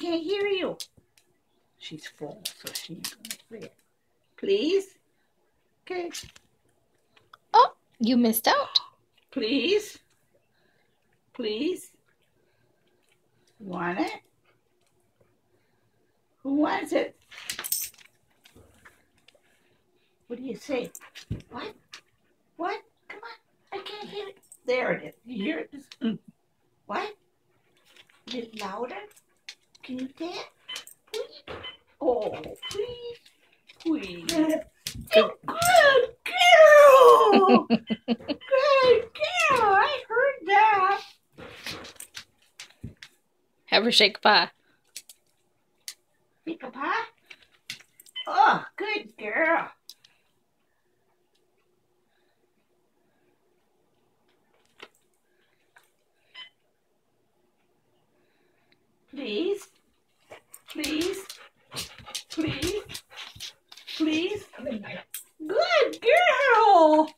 can't hear you. She's full, so she ain't gonna say it. Please? Okay. Oh, you missed out. Please? Please? Want it? Who wants it? What do you say? What? What? Come on. I can't hear it. There it is. You hear it? Mm. What? A little louder? Can you say it? Oh, please. Please. Good, girl. good girl. I heard that. Have her shake pie. Pick a pie? Oh, good girl. Please? Please. Please. Please. Good girl.